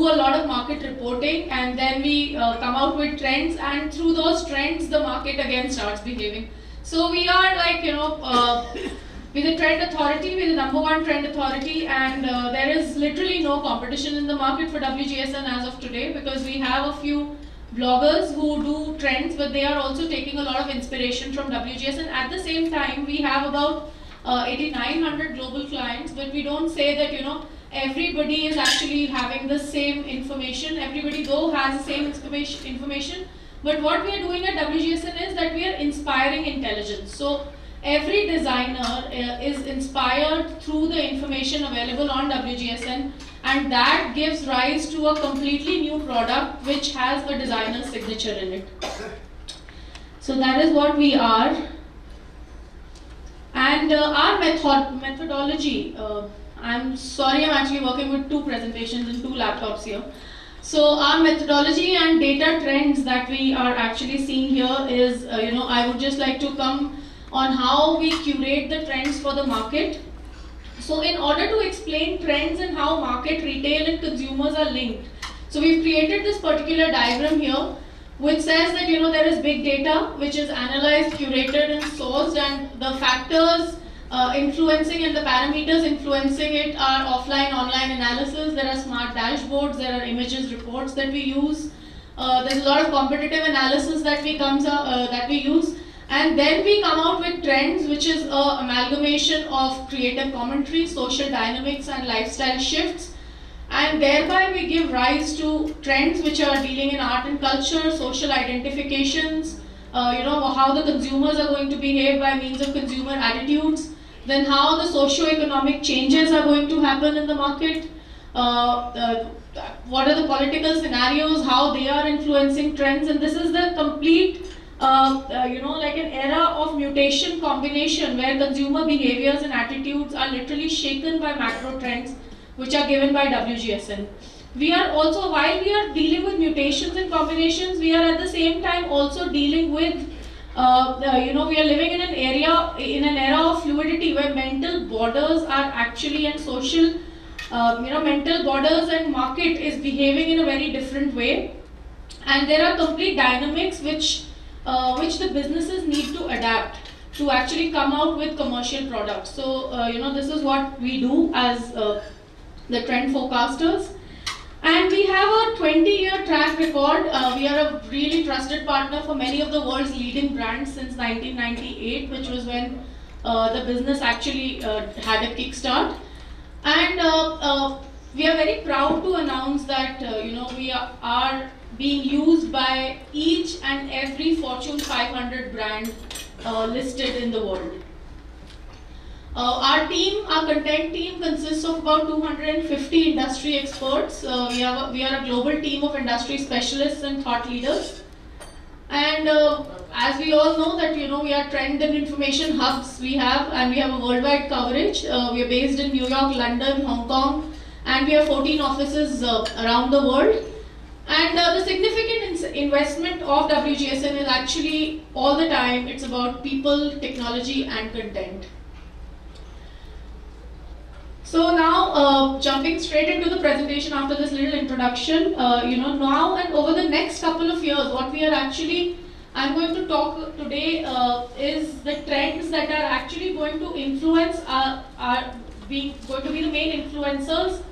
do a lot of market reporting and then we uh, come out with trends and through those trends the market again starts behaving. So we are like, you know, uh, we're the trend authority, we're the number one trend authority and uh, there is literally no competition in the market for WGSN as of today because we have a few bloggers who do trends but they are also taking a lot of inspiration from WGSN. At the same time, we have about uh, 8900 global clients but we don't say that, you know, everybody is actually having the same information. Everybody though has the same information. But what we are doing at WGSN is that we are inspiring intelligence. So every designer uh, is inspired through the information available on WGSN and that gives rise to a completely new product which has a designer signature in it. So that is what we are. And uh, our method methodology, uh, I'm sorry I'm actually working with two presentations and two laptops here. So our methodology and data trends that we are actually seeing here is, uh, you know, I would just like to come on how we curate the trends for the market. So in order to explain trends and how market, retail and consumers are linked, so we've created this particular diagram here which says that you know there is big data which is analyzed, curated and sourced and the factors uh, influencing and the parameters influencing it are offline, online analysis. There are smart dashboards, there are images reports that we use. Uh, there's a lot of competitive analysis that we comes uh, that we use. And then we come out with trends, which is a amalgamation of creative commentary, social dynamics and lifestyle shifts. And thereby we give rise to trends which are dealing in art and culture, social identifications, uh, you know, how the consumers are going to behave by means of consumer attitudes, then how the socio-economic changes are going to happen in the market, uh, what are the political scenarios, how they are influencing trends, and this is the complete, uh, uh, you know, like an era of mutation combination where consumer behaviors and attitudes are literally shaken by macro trends which are given by WGSN. We are also, while we are dealing with mutations and combinations, we are at the same time also dealing with uh, uh, you know, we are living in an area, in an era of fluidity where mental borders are actually and social, uh, you know, mental borders and market is behaving in a very different way. And there are complete dynamics which, uh, which the businesses need to adapt to actually come out with commercial products. So, uh, you know, this is what we do as uh, the trend forecasters. And we have a 20-year track record. Uh, we are a really trusted partner for many of the world's leading brands since 1998, which was when uh, the business actually uh, had a kickstart. And uh, uh, we are very proud to announce that uh, you know we are, are, being used by each and every Fortune 500 brand listed in the world. Uh, our team, our content team consists of about 250 industry experts. Uh, we, have a, we are a global team of industry specialists and thought leaders. And uh, as we all know that, you know, we are trend and information hubs we have and we have a worldwide coverage. Uh, we are based in New York, London, Hong Kong and we have 14 offices uh, around the world. And uh, the significant investment of WGSN is actually all the time, it's about people, technology and content. So now, uh, jumping straight into the presentation after this little introduction, uh, you know, now and over the next couple of years, what we are actually, I'm going to talk today uh, is the trends that are actually going to influence, our, are being, going to be the main influencers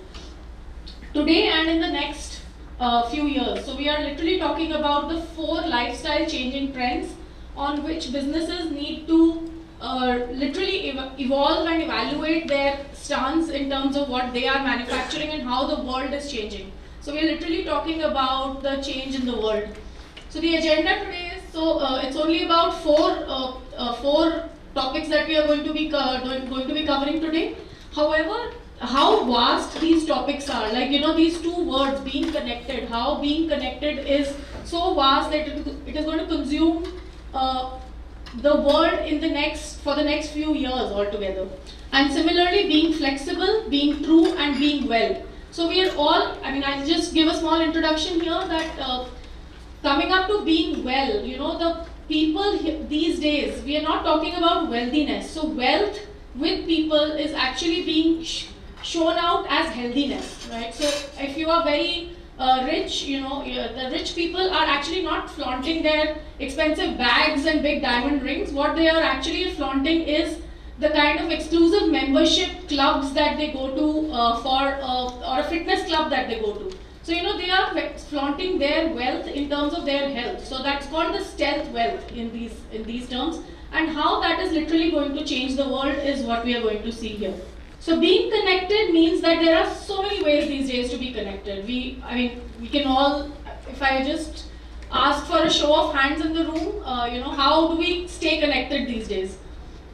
today and in the next uh, few years. So we are literally talking about the four lifestyle changing trends on which businesses need to uh, literally ev evolve and evaluate their stance in terms of what they are manufacturing and how the world is changing. So we are literally talking about the change in the world. So the agenda today is, so uh, it's only about four, uh, uh four topics that we are going to be going to be covering today. However, how vast these topics are, like you know these two words being connected, how being connected is so vast that it is going to consume uh, the world in the next for the next few years altogether. And similarly being flexible being true and being well. So we are all i mean i'll just give a small introduction here that uh, coming up to being well you know the people these days we are not talking about wealthiness. So wealth with people is actually being sh shown out as healthiness right? So if you are very uh, rich, you know, the rich people are actually not flaunting their expensive bags and big diamond rings. What they are actually flaunting is the kind of exclusive membership clubs that they go to uh, for, uh, or a fitness club that they go to. So, you know, they are flaunting their wealth in terms of their health. So that's called the stealth wealth in these, in these terms. And how that is literally going to change the world is what we are going to see here. So being connected means that there are so many ways these days to be connected. We, I mean, we can all, if I just ask for a show of hands in the room, uh, you know, how do we stay connected these days?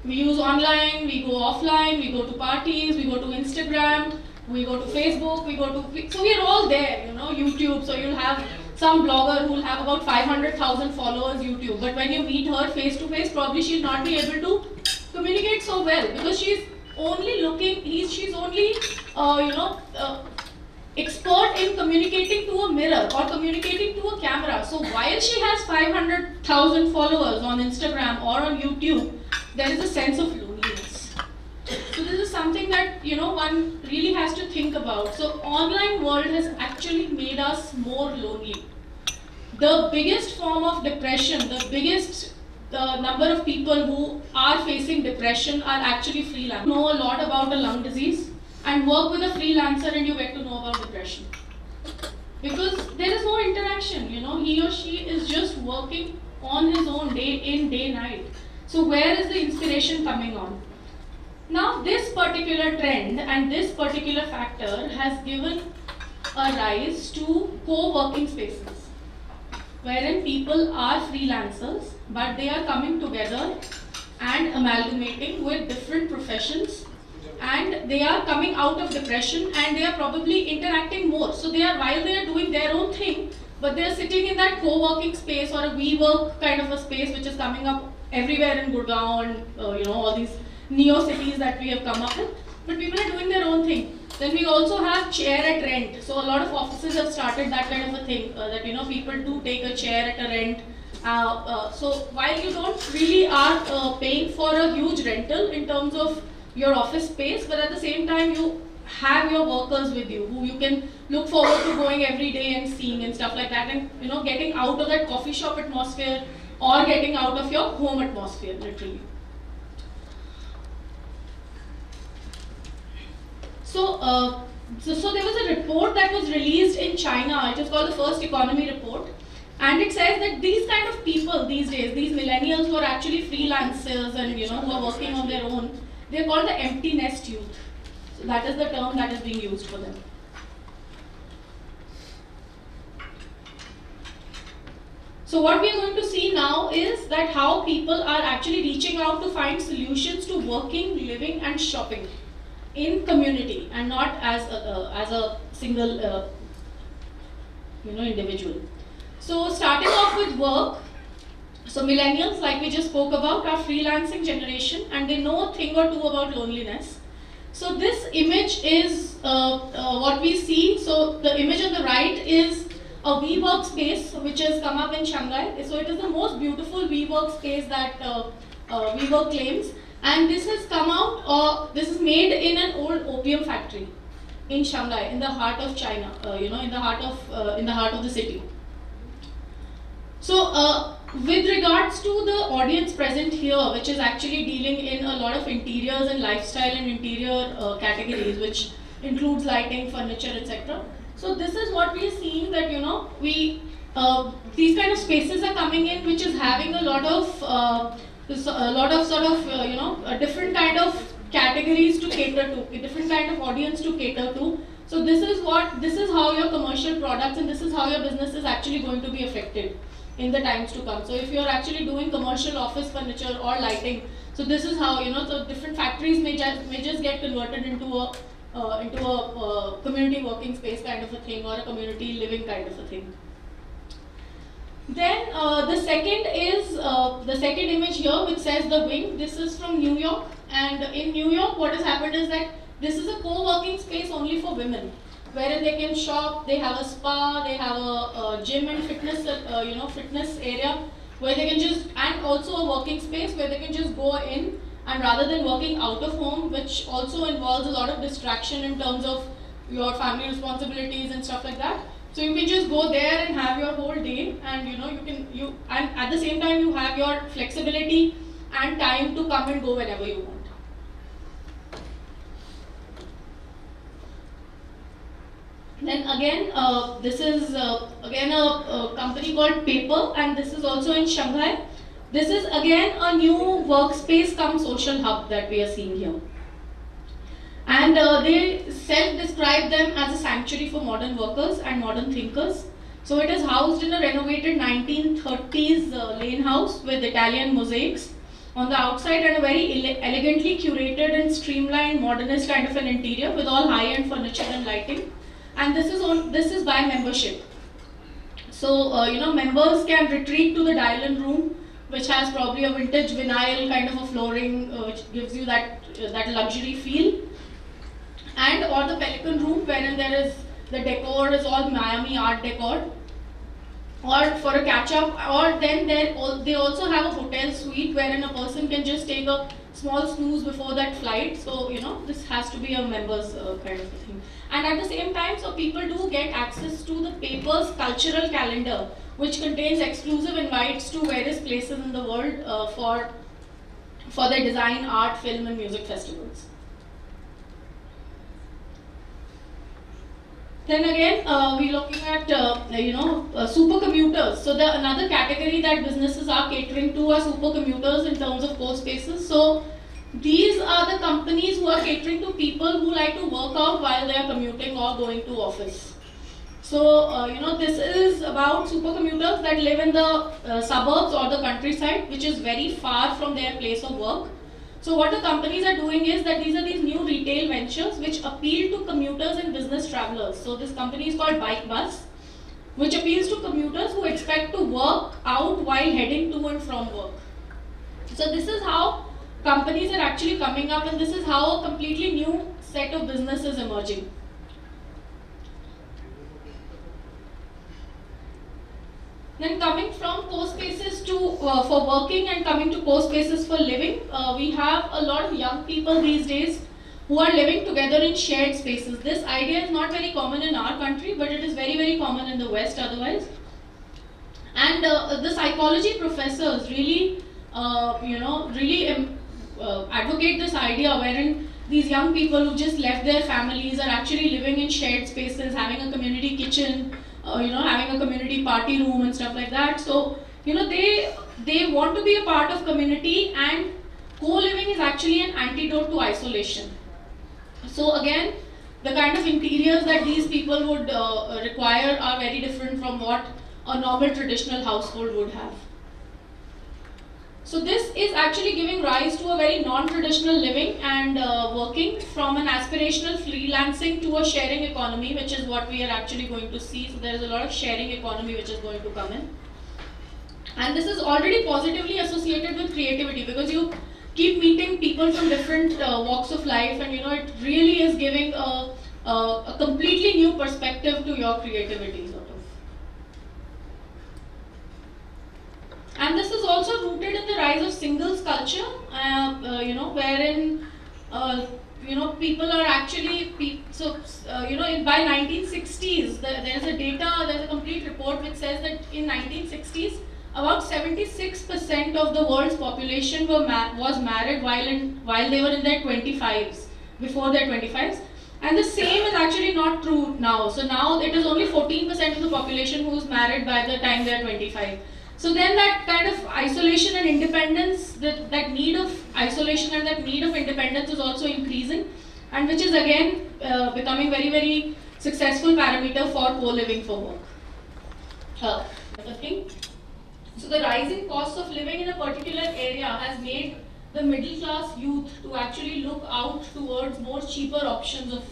We use online, we go offline, we go to parties, we go to Instagram, we go to Facebook, we go to, so we are all there, you know, YouTube, so you'll have some blogger who will have about 500,000 followers YouTube, but when you meet her face to face, probably she'll not be able to communicate so well because she's only looking, he's, she's only, uh, you know, uh, expert in communicating to a mirror or communicating to a camera. So while she has 500,000 followers on Instagram or on YouTube, there is a sense of loneliness. So this is something that you know one really has to think about. So online world has actually made us more lonely. The biggest form of depression, the biggest the number of people who are facing depression are actually freelancers. Know a lot about a lung disease and work with a freelancer and you get to know about depression. Because there is no interaction, you know, he or she is just working on his own day in, day night. So where is the inspiration coming on? Now this particular trend and this particular factor has given a rise to co-working spaces wherein people are freelancers but they are coming together and amalgamating with different professions and they are coming out of depression and they are probably interacting more. So they are, while they are doing their own thing, but they are sitting in that co-working space or a WeWork kind of a space which is coming up everywhere in Gurgaon and uh, you know all these neo cities that we have come up with. But people are doing their own thing. Then we also have chair at rent. So a lot of offices have started that kind of a thing uh, that you know people do take a chair at a rent. Uh, uh so while you don't really are uh, paying for a huge rental in terms of your office space, but at the same time you have your workers with you who you can look forward to going every day and seeing and stuff like that and you know getting out of that coffee shop atmosphere or getting out of your home atmosphere literally. So, uh, so, so there was a report that was released in China, it was called the First Economy Report and it says that these kind of people these days, these millennials who are actually freelancers and you know who are working on their own, they're called the empty nest youth. So that is the term that is being used for them. So what we are going to see now is that how people are actually reaching out to find solutions to working, living and shopping in community and not as a, uh, as a single uh, you know individual. So starting off with work, so millennials, like we just spoke about, are freelancing generation and they know a thing or two about loneliness. So this image is uh, uh, what we see. So the image on the right is a WeWork space which has come up in Shanghai. So it is the most beautiful WeWork space that uh, uh, WeWork claims. And this has come out, uh, this is made in an old opium factory in Shanghai, in the heart of China, uh, you know, in the heart of, uh, in the heart of the city. So uh, with regards to the audience present here, which is actually dealing in a lot of interiors and lifestyle and interior uh, categories, which includes lighting, furniture, etc. So this is what we are seeing that, you know, we, uh, these kind of spaces are coming in, which is having a lot of, uh, a lot of sort of, uh, you know, a different kind of categories to cater to, a different kind of audience to cater to. So this is what, this is how your commercial products and this is how your business is actually going to be affected in the times to come. So if you're actually doing commercial office furniture or lighting, so this is how, you know, so different factories may just, may just get converted into a, uh, into a uh, community working space kind of a thing or a community living kind of a thing. Then uh, the second is, uh, the second image here which says the wing, this is from New York and in New York what has happened is that this is a co-working space only for women wherein they can shop, they have a spa, they have a, a gym and fitness, uh, you know, fitness area where they can just, and also a working space where they can just go in and rather than working out of home, which also involves a lot of distraction in terms of your family responsibilities and stuff like that, So you can just go there and have your whole day, and you know you can you and at the same time you have your flexibility and time to come and go whenever you want. Then again, uh, this is uh, again a, a, company called Paper, and this is also in Shanghai. This is again a new workspace come social hub that we are seeing here. And uh, they self-describe them as a sanctuary for modern workers and modern thinkers. So it is housed in a renovated 1930s uh, lane house with Italian mosaics on the outside and a very ele elegantly curated and streamlined modernist kind of an interior with all high-end furniture and lighting and this is on this is by membership. So uh, you know members can retreat to the dial-in room, which has probably a vintage vinyl kind of a flooring, uh, which gives you that uh, that luxury feel, and or the Pelican room, wherein there is the decor is all Miami art decor. Or for a catch up, or then they also have a hotel suite wherein a person can just take a small snooze before that flight. So, you know, this has to be a members uh, kind of thing. And at the same time, so people do get access to the paper's cultural calendar, which contains exclusive invites to various places in the world uh, for, for their design, art, film, and music festivals. Then again, uh, we're looking at, uh, you know, uh, supercommuters. So the another category that businesses are catering to are supercommuters in terms of core spaces. So these are the companies who are catering to people who like to work out while they are commuting or going to office. So, uh, you know, this is about supercommuters that live in the uh, suburbs or the countryside, which is very far from their place of work. So what the companies are doing is that these are these new retail ventures which appeal to commuters and business travelers. So this company is called Bike Bus, which appeals to commuters who expect to work out while heading to and from work. So this is how companies are actually coming up and this is how a completely new set of business is emerging. Then coming from co-spaces to uh, for working and coming to co-spaces for living, uh, we have a lot of young people these days who are living together in shared spaces. This idea is not very common in our country, but it is very, very common in the West otherwise. And uh, the psychology professors really, uh, you know, really uh, advocate this idea wherein these young people who just left their families are actually living in shared spaces, having a community kitchen, uh, you know, having a community party room and stuff like that. So, you know, they they want to be a part of community and co-living is actually an antidote to isolation. So again, the kind of interiors that these people would uh, require are very different from what a normal traditional household would have. So this is actually giving rise to a very non-traditional living and uh, working from an aspirational freelancing to a sharing economy, which is what we are actually going to see. So there is a lot of sharing economy which is going to come in. And this is already positively associated with creativity because you keep meeting people from different uh, walks of life and you know it really is giving a, a, a completely new perspective to your creativity. And this is also rooted in the rise of singles culture, uh, uh, you know, wherein, uh, you know, people are actually, so, uh, you know, in, by 1960s, the, there's a data, there's a complete report which says that in 1960s, about 76% of the world's population were ma was married while, in, while they were in their 25s, before their 25s. And the same is actually not true now. So now it is only 14% of the population who is married by the time they are 25. So then that kind of isolation and independence, that, that need of isolation and that need of independence is also increasing and which is again uh, becoming very, very successful parameter for co-living for work. Uh. So the rising cost of living in a particular area has made the middle class youth to actually look out towards more cheaper options of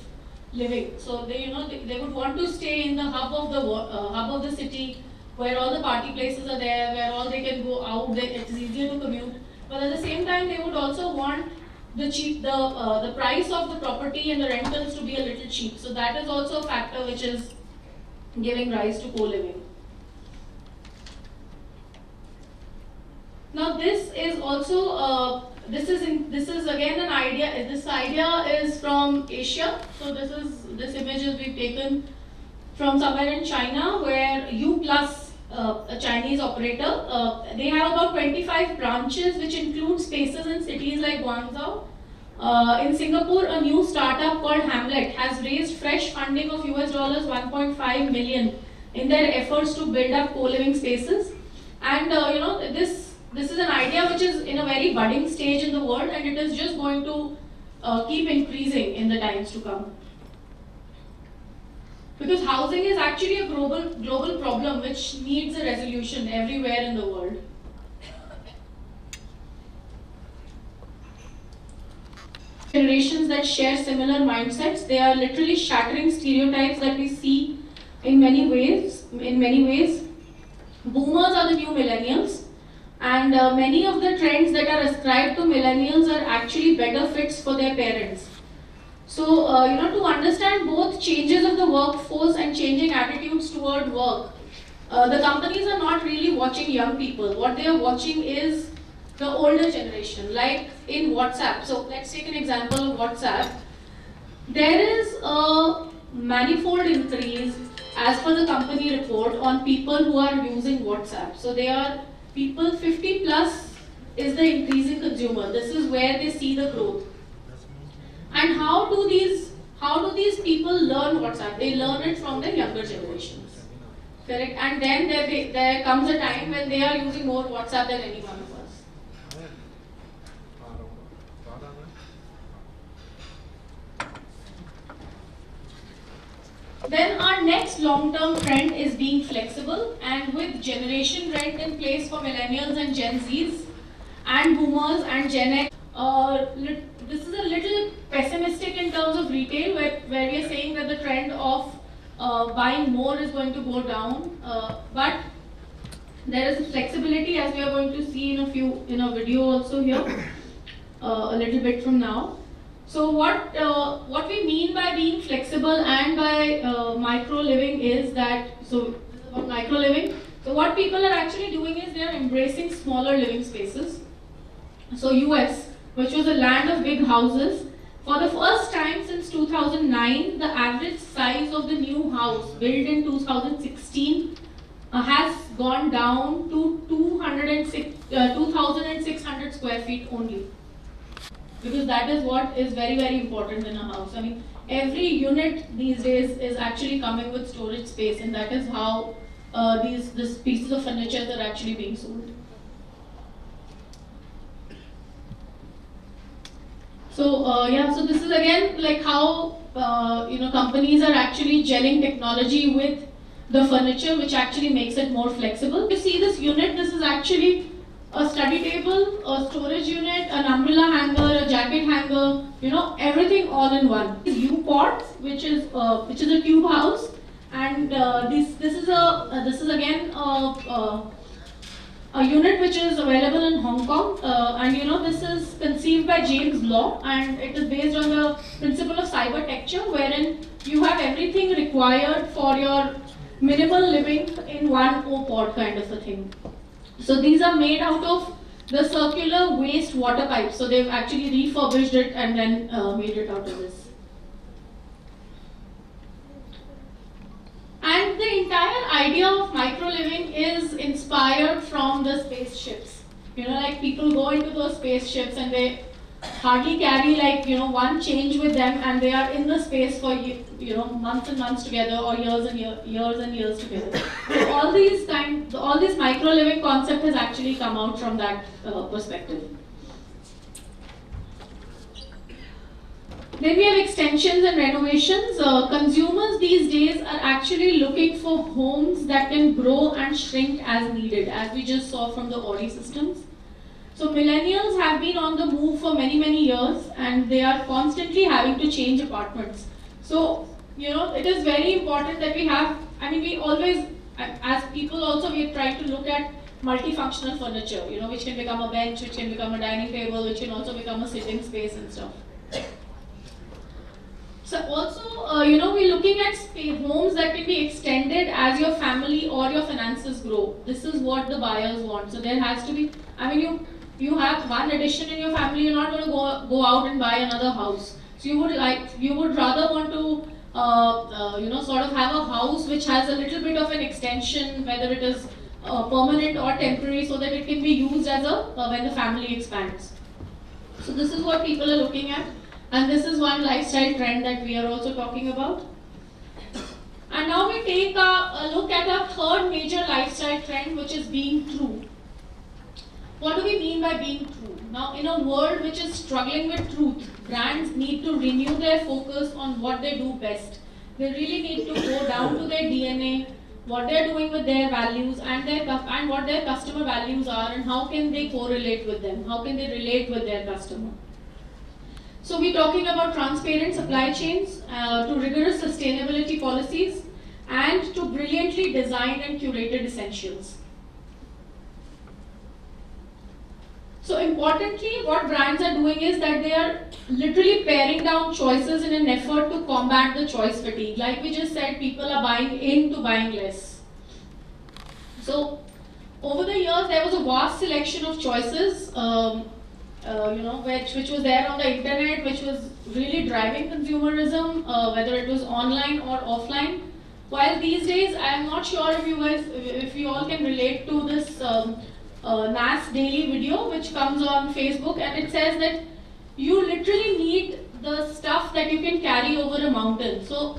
living. So they, you know, they, they would want to stay in the hub of the uh, hub of the city where all the party places are there, where all they can go out, they, it's easier to commute. But at the same time, they would also want the cheap, the uh, the price of the property and the rentals to be a little cheap. So that is also a factor which is giving rise to co-living. Now this is also uh, this is in, this is again an idea. This idea is from Asia. So this is this image is we've taken from somewhere in China where U Plus, uh, a Chinese operator, uh, they have about 25 branches which include spaces in cities like Guangzhou. Uh, in Singapore, a new startup called Hmlet has raised fresh funding of US dollars 1.5 million in their efforts to build up co-living spaces. And uh, you know, this this is an idea which is in a very budding stage in the world, and it is just going to uh, keep increasing in the times to come. Because housing is actually a global global problem which needs a resolution everywhere in the world. Generations that share similar mindsets, they are literally shattering stereotypes that we see in many ways. In many ways, boomers are the new millennials, and uh, many of the trends that are ascribed to millennials are actually better fits for their parents. So, uh, you know, to understand both changes of the workforce and changing attitudes toward work, uh, the companies are not really watching young people. What they are watching is the older generation, like in WhatsApp. So, let's take an example of WhatsApp. There is a manifold increase as per the company report on people who are using WhatsApp. So, they are people 50 plus is the increasing consumer. This is where they see the growth. And how do these how do these people learn WhatsApp? They learn it from their younger generations. Correct? And then there, there comes a time when they are using more WhatsApp than any one of us. Then our next long-term trend is being flexible and with generation rent in place for millennials and Gen Zs and boomers and Gen X. Uh, this is a little pessimistic in terms of retail where, where we are saying that the trend of uh, buying more is going to go down. Uh, but there is flexibility as we are going to see in a few in a video also here uh, a little bit from now. So what uh, what we mean by being flexible and by uh, micro living is that so about micro living. So what people are actually doing is they are embracing smaller living spaces. So US, which was a land of big houses, for the first time since 2009, the average size of the new house built in 2016 uh, has gone down to 206, uh, 2,600 square feet only because that is what is very very important in a house. I mean, every unit these days is actually coming with storage space, and that is how uh, these pieces of furniture are actually being sold. So uh, yeah, so this is again like how uh, you know companies are actually gelling technology with the furniture, which actually makes it more flexible. You see this unit, this is actually a study table, a storage unit, an umbrella hanger, a jacket hanger, you know, everything all in one. U-Pods, which is uh, which is a tube house, and uh, this this is a uh, this is again a, a, unit which is available in Hong Kong, uh, and you know this is conceived by James Law, and it is based on the principle of cybertecture, wherein you have everything required for your minimal living in one O-pod kind of a thing. So these are made out of the circular waste water pipes. So they've actually refurbished it and then uh, made it out of this. And the entire idea of micro living is inspired from the spaceships. You know, like people go into those spaceships and they hardly carry like you know one change with them and they are in the space for you know months and months together or years and year, years and years together so all these kind all this micro living concept has actually come out from that uh, perspective then we have extensions and renovations. Uh, consumers these days are actually looking for homes that can grow and shrink as needed, as we just saw from the Audi systems. So millennials have been on the move for many, many years and they are constantly having to change apartments. So, you know, it is very important that we have, I mean, we always, as people also, we try to look at multifunctional furniture, you know, which can become a bench, which can become a dining table, which can also become a sitting space and stuff. So also, uh, you know, we're looking at homes that can be extended as your family or your finances grow. This is what the buyers want. So there has to be, I mean, you you have one addition in your family, you're not going to go, go out and buy another house. So you would like, you would rather want to uh, uh, you know, sort of have a house which has a little bit of an extension, whether it is uh, permanent or temporary, so that it can be used as a uh, when the family expands. So this is what people are looking at, and this is one lifestyle trend that we are also talking about. And now we take a, a look at our third major lifestyle trend, which is being true. What do we mean by being true? Now, in a world which is struggling with truth, brands need to renew their focus on what they do best. They really need to go down to their DNA, what they're doing with their values and their and what their customer values are and how can they correlate with them? How can they relate with their customer? So we're talking about transparent supply chains, uh, to rigorous sustainability policies, and to brilliantly designed and curated essentials. So importantly, what brands are doing is that they are literally paring down choices in an effort to combat the choice fatigue. Like we just said, people are buying into buying less. So over the years, there was a vast selection of choices, um, uh, you know, which, which was there on the internet, which was really driving consumerism, uh, whether it was online or offline. While these days, I am not sure if you guys, if you all can relate to this um, uh, NAS daily video which comes on Facebook and it says that you literally need the stuff that you can carry over a mountain. So,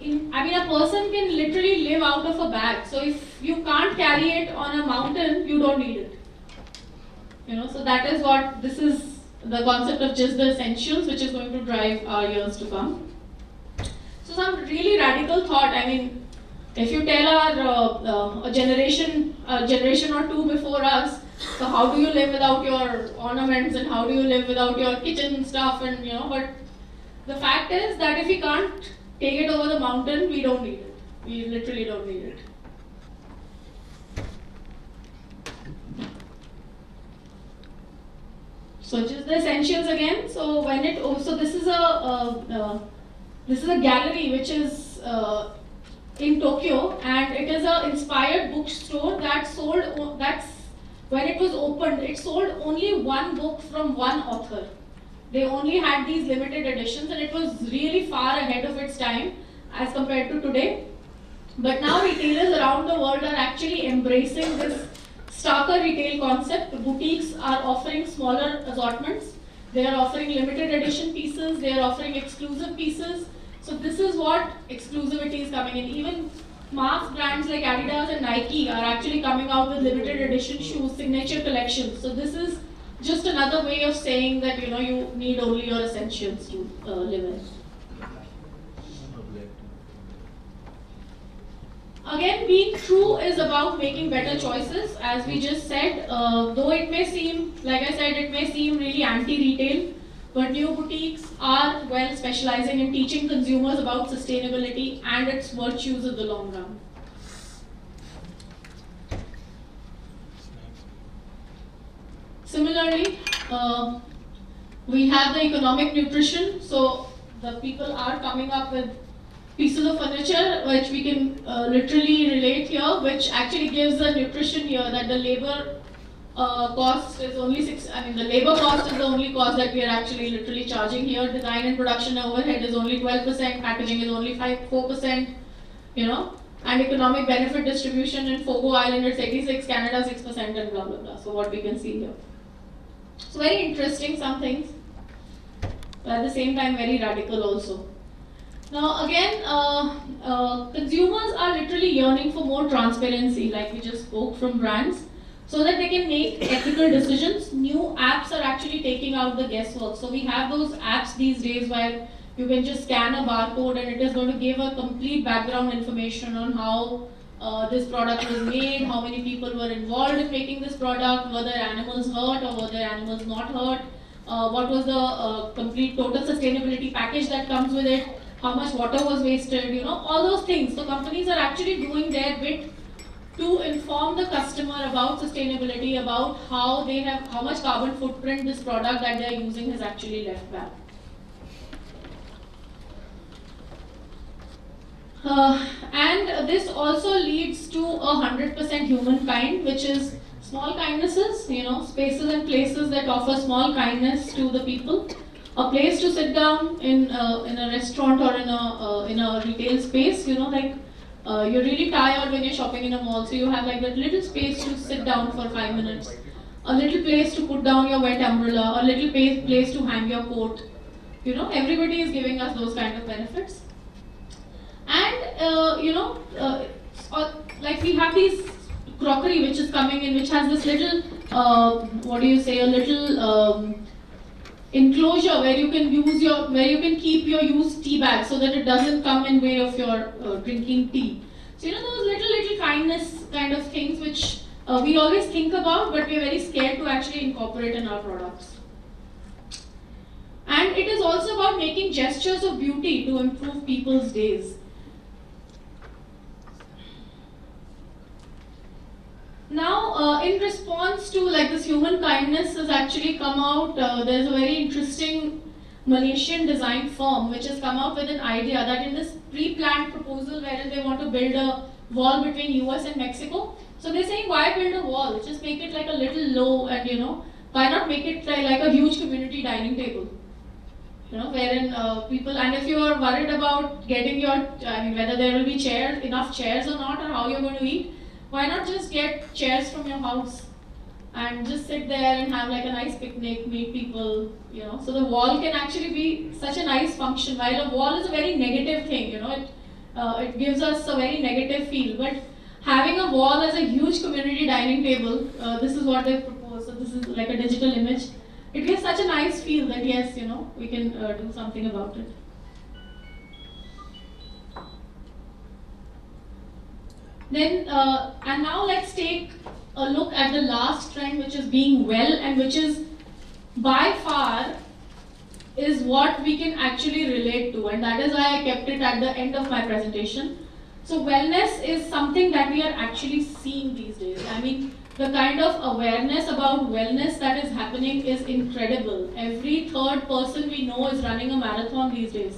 in, I mean, a person can literally live out of a bag. So, if you can't carry it on a mountain, you don't need it. You know, so that is what this is the concept of just the essentials, which is going to drive our years to come. So, some really radical thought. I mean, if you tell our uh, uh, a generation, a generation or two before us, so how do you live without your ornaments and how do you live without your kitchen stuff and you know, but the fact is that if we can't take it over the mountain, we don't need it. We literally don't need it. So just the essentials again. So when it, oh, so this is a, uh, uh, this is a gallery which is uh, in Tokyo, and it is an inspired bookstore that sold that's when it was opened, it sold only one book from one author. They only had these limited editions, and it was really far ahead of its time as compared to today. But now retailers around the world are actually embracing this starker retail concept. Boutiques are offering smaller assortments. They are offering limited edition pieces. They are offering exclusive pieces so this is what exclusivity is coming in. Even mass brands like Adidas and Nike are actually coming out with limited edition shoes, signature collections. So this is just another way of saying that you know you need only your essentials to uh, live in. Again, being true is about making better choices. As we just said, uh, though it may seem, like I said, it may seem really anti-retail, but new boutiques are well specializing in teaching consumers about sustainability and its virtues in the long run. Similarly, uh, we have the economic nutrition. So the people are coming up with pieces of furniture which we can uh, literally relate here, which actually gives the nutrition here that the labor uh, cost is only six, I mean the labor cost is the only cost that we are actually literally charging here. Design and production overhead is only 12%, packaging is only 5, 4%, you know, and economic benefit distribution in Fogo Island it's 86, Canada 6% and blah blah blah. So what we can see here. It's very interesting some things, but at the same time very radical also. Now again, uh, uh, consumers are literally yearning for more transparency like we just spoke from brands so that they can make ethical decisions. New apps are actually taking out the guesswork. So we have those apps these days where you can just scan a barcode and it is going to give a complete background information on how uh, this product was made, how many people were involved in making this product, whether animals hurt or whether animals not hurt, uh, what was the uh, complete total sustainability package that comes with it, how much water was wasted, you know, all those things. So companies are actually doing their bit to inform the customer about sustainability, about how they have, how much carbon footprint this product that they are using has actually left back. Uh, and this also leads to a 100% humankind, which is small kindnesses, you know, spaces and places that offer small kindness to the people. A place to sit down in uh, in a restaurant or in a uh, in a retail space. You know, like uh, you're really tired when you're shopping in a mall, so you have like that little space to sit down for five minutes, a little place to put down your wet umbrella, a little place place to hang your coat. You know, everybody is giving us those kind of benefits, and uh, you know, uh, like we have these crockery which is coming in, which has this little, uh, what do you say, a little. Um, enclosure where you can use your where you can keep your used tea bag so that it doesn't come in way of your uh, drinking tea. So you know those little little kindness kind of things which uh, we always think about but we're very scared to actually incorporate in our products. And it is also about making gestures of beauty to improve people's days Now, uh, in response to like this human kindness has actually come out, uh, there's a very interesting Malaysian design firm which has come up with an idea that in this pre-planned proposal wherein they want to build a wall between US and Mexico, so they're saying why build a wall? Just make it like a little low and you know, why not make it like, like a huge community dining table? You know, wherein uh, people, and if you are worried about getting your, I mean, whether there will be chairs, enough chairs or not, or how you're going to eat, why not just get chairs from your house and just sit there and have like a nice picnic, meet people, you know. So the wall can actually be such a nice function. While a wall is a very negative thing, you know, it uh, it gives us a very negative feel. But having a wall as a huge community dining table, uh, this is what they propose. So this is like a digital image. It gives such a nice feel that yes, you know, we can uh, do something about it. Then, uh, and now let's take a look at the last trend, which is being well, and which is by far is what we can actually relate to, and that is why I kept it at the end of my presentation. So wellness is something that we are actually seeing these days. I mean, the kind of awareness about wellness that is happening is incredible. Every third person we know is running a marathon these days.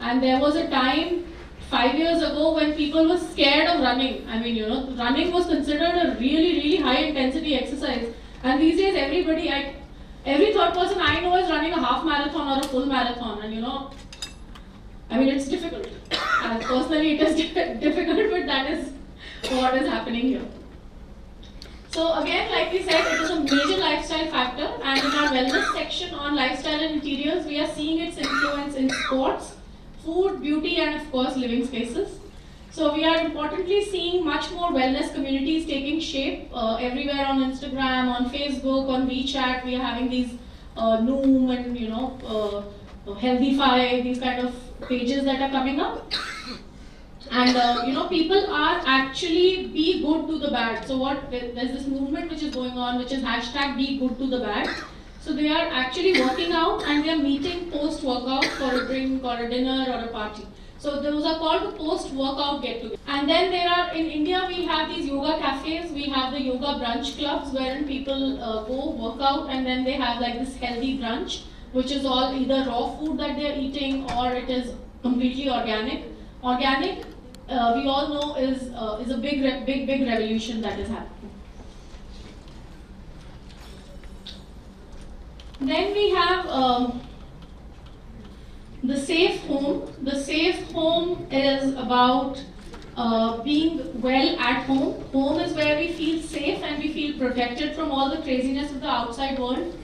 And there was a time five years ago when people were scared of running. I mean, you know, running was considered a really, really high intensity exercise. And these days, everybody, I, every third person I know is running a half marathon or a full marathon. And you know, I mean, it's difficult. And personally, it is difficult, but that is what is happening here. So again, like we said, it is a major lifestyle factor. And in our wellness section on lifestyle and interiors, we are seeing its influence in sports, food, beauty, and of course living spaces. So we are importantly seeing much more wellness communities taking shape uh, everywhere on Instagram, on Facebook, on WeChat. We are having these uh, Noom and you know uh, Healthify, these kind of pages that are coming up. And uh, you know people are actually be good to the bad. So what there's this movement which is going on, which is hashtag be good to the bad. So they are actually working out and they are meeting post workout for a drink or a dinner or a party. So those are called post workout get together. And then there are in India we have these yoga cafes. We have the yoga brunch clubs wherein people uh, go work out and then they have like this healthy brunch, which is all either raw food that they are eating or it is completely organic. Organic, uh, we all know is uh, is a big big big revolution that is happening. Then we have um, the safe home. The safe home is about uh, being well at home. Home is where we feel safe and we feel protected from all the craziness of the outside world.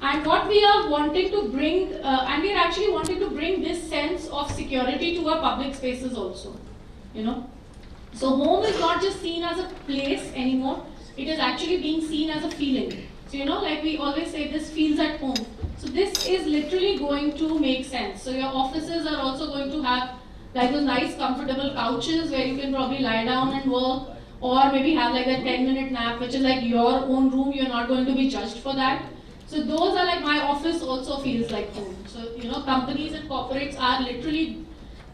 And what we are wanting to bring, uh, and we are actually wanting to bring this sense of security to our public spaces also. You know, so home is not just seen as a place anymore. It is actually being seen as a feeling. So, you know, like we always say, this feels at home. So this is literally going to make sense. So your offices are also going to have like those nice comfortable couches where you can probably lie down and work or maybe have like a 10 minute nap which is like your own room, you're not going to be judged for that. So those are like my office also feels like home. So you know companies and corporates are literally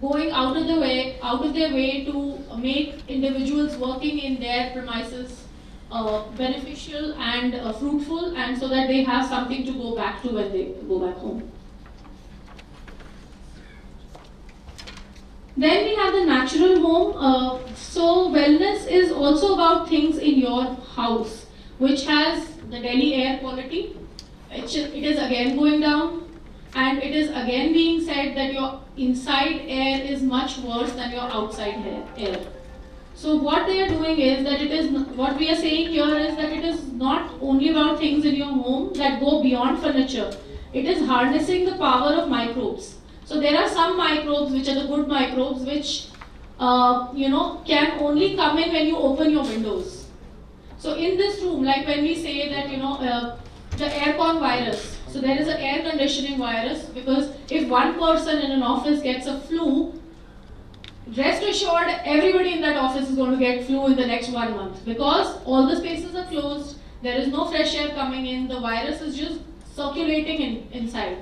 going out of the way, out of their way to make individuals working in their premises uh, beneficial and uh, fruitful and so that they have something to go back to when they go back home. Then we have the natural home. Uh, so wellness is also about things in your house, which has the Delhi air quality. It, it is again going down. And it is again being said that your inside air is much worse than your outside air. So what they are doing is that it is what we are saying here is that it is not only about things in your home that go beyond furniture. It is harnessing the power of microbes. So there are some microbes which are the good microbes which uh, you know can only come in when you open your windows. So in this room, like when we say that you know uh, the aircon virus. So there is an air conditioning virus because if one person in an office gets a flu, rest assured everybody in that office is going to get flu in the next one month because all the spaces are closed, there is no fresh air coming in, the virus is just circulating in, inside.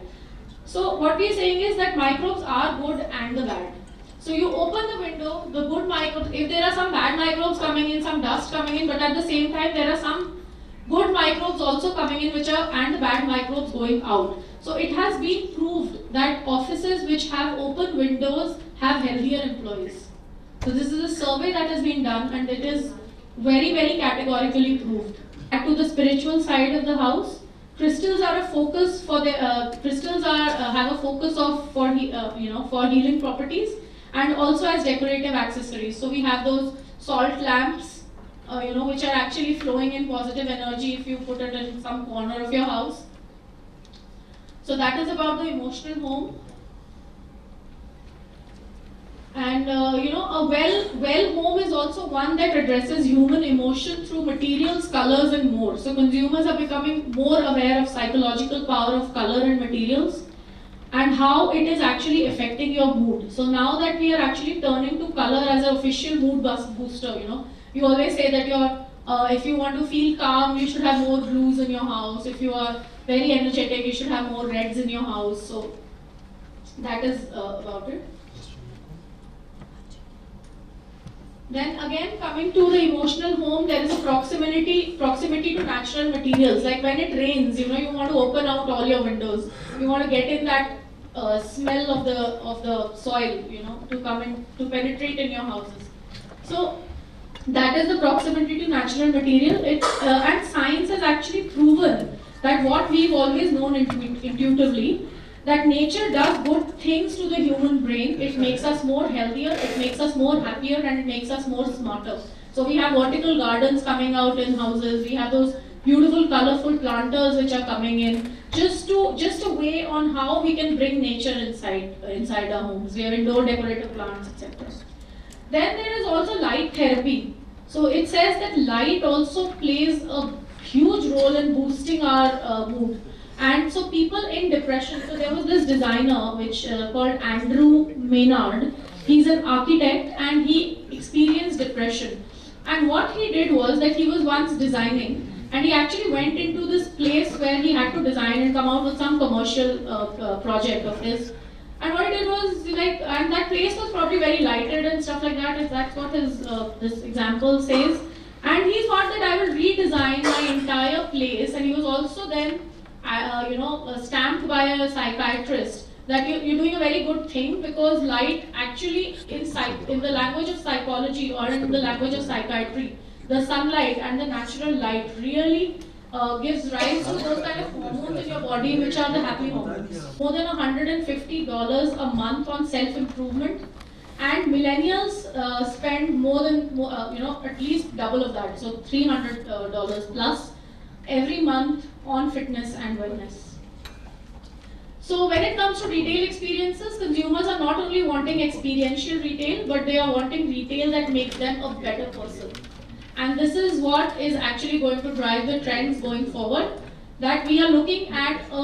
So what we are saying is that microbes are good and the bad. So you open the window, the good microbes, if there are some bad microbes coming in, some dust coming in, but at the same time there are some good microbes also coming in which are and bad microbes going out. So it has been proved that offices which have open windows have healthier employees. So this is a survey that has been done and it is very very categorically proved. Back to the spiritual side of the house, crystals are a focus for the uh, crystals are uh, have a focus of for uh, you know for healing properties and also as decorative accessories. So we have those salt lamps, uh, you know, which are actually flowing in positive energy if you put it in some corner of your house. So that is about the emotional home. And uh, you know, a well well home is also one that addresses human emotion through materials, colors, and more. So consumers are becoming more aware of psychological power of color and materials and how it is actually affecting your mood. So now that we are actually turning to color as an official mood booster, you know, you always say that you're, uh, if you want to feel calm, you should have more blues in your house. If you are very energetic, you should have more reds in your house. So that is uh, about it. Then again, coming to the emotional home, there is proximity proximity to natural materials. Like when it rains, you know, you want to open out all your windows. You want to get in that uh, smell of the of the soil, you know, to come in to penetrate in your houses. So that is the proximity to natural material. It uh, and science has actually proven that what we've always known intu intuitively that nature does good things to the human brain. It makes us more healthier, it makes us more happier, and it makes us more smarter. So we have vertical gardens coming out in houses. We have those beautiful colorful planters which are coming in just to just a way on how we can bring nature inside uh, inside our homes we have indoor decorative plants etc then there is also light therapy so it says that light also plays a huge role in boosting our uh, mood and so people in depression so there was this designer which uh, called andrew maynard he's an architect and he experienced depression and what he did was that he was once designing and he actually went into this place where he had to design and come out with some commercial uh, uh, project of his. And what he did was like, and that place was probably very lighted and stuff like that. If that's what his uh, this example says. And he thought that I will redesign my entire place. And he was also then, uh, you know, uh, stamped by a psychiatrist that you, you're doing a very good thing because light actually in psych, in the language of psychology or in the language of psychiatry the sunlight and the natural light really uh, gives rise to those kind of hormones in your body which are the happy hormones. More than $150 a month on self-improvement and millennials uh, spend more than, uh, you know, at least double of that, so $300 uh, plus every month on fitness and wellness. So when it comes to retail experiences, consumers are not only wanting experiential retail, but they are wanting retail that makes them a better person. And this is what is actually going to drive the trends going forward. That we are looking at a,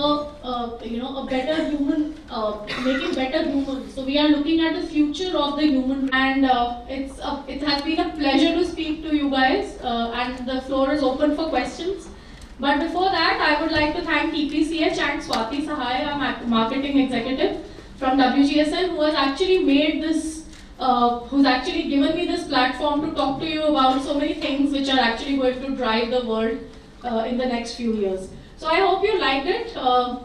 a you know a better human, uh, making better humans. So we are looking at the future of the human, and uh, it's a, it has been a pleasure to speak to you guys. Uh, and the floor is open for questions. But before that, I would like to thank EPCH and Swati Sahai, our marketing executive from WGSN, who has actually made this uh, who's actually given me this platform to talk to you about so many things which are actually going to drive the world uh, in the next few years. So I hope you liked it, uh,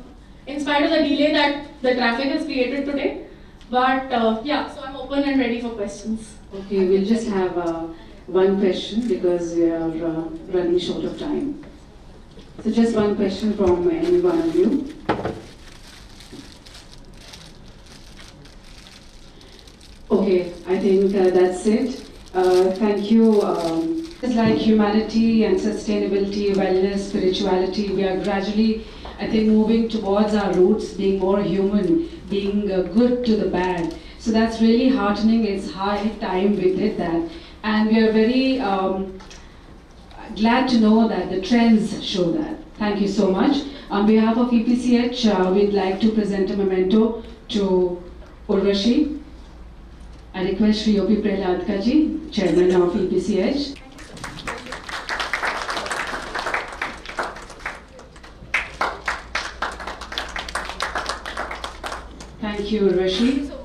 in spite of the delay that the traffic has created today. But uh, yeah, so I'm open and ready for questions. Okay, we'll just have uh, one question because we are uh, running short of time. So just one question from any one of you. Okay, I think uh, that's it. Uh, thank you. Um, it's like humanity and sustainability, wellness, spirituality. We are gradually, I think, moving towards our roots, being more human, being uh, good to the bad. So that's really heartening. It's high time we did that. And we are very um, glad to know that the trends show that. Thank you so much. On behalf of EPCH, uh, we'd like to present a memento to Urvashi. I request Shri O.P. Prahladka ji, Chairman of EPCH. Thank you, Urvashi.